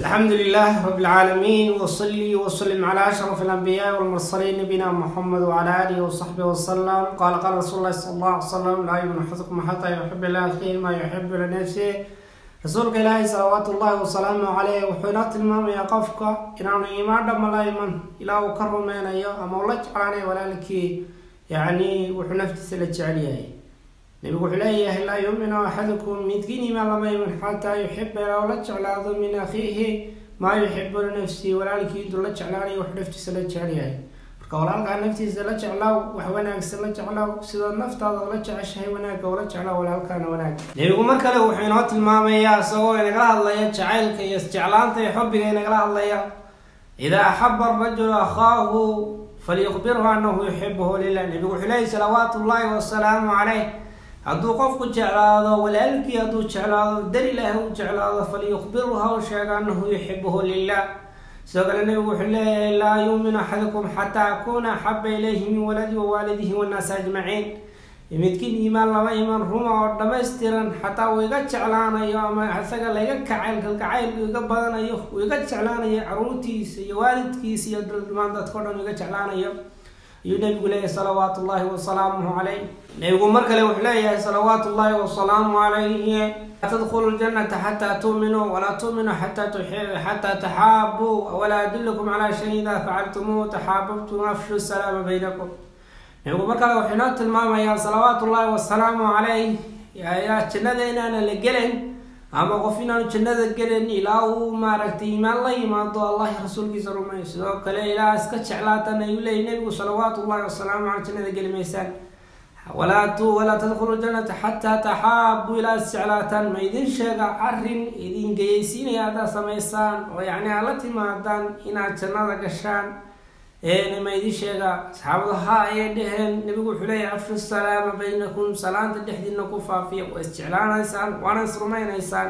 الحمد لله رب العالمين وصلي وسلم على أشرف الأنبياء والمرسلين نبينا محمد وعلى آله وصحبه وسلم. قال قال رسول الله صلى الله عليه وسلم لا يمنحكم حتى يحب الله فيه ما يحب لنفسه. رسول الله صلوات الله وسلامه عليه وحنات المام يقفك. ان إيمان دم لا إيمان. إلى كرمنا يا مولاك علينا ولا لك يعني وحنفتس لك عليه nabigu wuxuu leeyahay laa yuuminu axadukum midkiin lama iman xataa yuxiba ilaa la jeclaado min akhiihi maa yuxibu linafsihi walaalkii intuu la jeclaanayo wuxuu naftiisa la jecel yahay marka walaalkaa naftiisa la jeclaaw wax wanaagsan la jeclaaw sidood naftaada ula jeceshahay wanaagga ula jeclaaw walaalkaana wanaag. Nebigu mar kale wuxuu inoo tilmaamayaa isagoo inagala hadlaya jacaylka iyo isjeclaanta iyo xubbiga inagala hadlaya idaa axaba arajulu akhaahu falyuqbirhu anahu yuxibuhu lilah nebigu wuxuu leeyay salawaatu ullaahi wasalaamu caleyh hadduu qofku jeclaado walaalkii hadduu jeclaado dar ilaahi u jeclaado falyuqbirhu ha u sheega anahu yuxibuhu lilah sidoo kale nabigu wuxuu leeyahay laa yuuminu axadukum xataa akuna axaba ilayhi min waladi wawaalidihi wannaasi ajmaciin. Midkiin iimaan laba iman ruma oo dhammaystiran xataa uu iga jeclaanayo ama isaga layga kacayl kalgacayl uu iga badanayo uu iga jeclaanayo caruurtiisa iyo waalidkiisa iyo dulmaan dadka o dhan uu iga jeclaanayo ينبي عليه صلوات الله وسلامه عليه. نيجو مركل وحلايا صلوات الله وسلامه عليه. تدخل الجنة حتى تؤمنوا ولا تؤمنوا حتى تحب حتى تحابوا ولا أدلكم على شيء إذا فعلتموه تحاببتم أفشوا السلام بينكم. نيجو مركل وحنات الماما يا صلوات الله وسلامه عليه. يا يا تنادينا أنا اللي ama qof inaanu jannada gelayn ilaa uu maaragtay iimaan la yimaado allahi rasuulkiisa rumeeyo. Sidoo kale ilaa iska jeclaatan ayuu leeyay nabigu salawaatu ullahi wasalaamu caley jannada geli maysaan walaa tadkhulu janata xataa taxaabu ilaa isjeclaataan ma idin sheega arrin idin geyaysiinaya haddaad samaysaan oo yacni aad la timaadaan inaad jannada gashaan ma idin sheega asxaabadu ha ayay dheheen nabigu wuxuu leeyahay afshu salaama baynakum salaanta dhexdiina ku faafiya waa isjeclaanaysaan waana is rumaynaysaan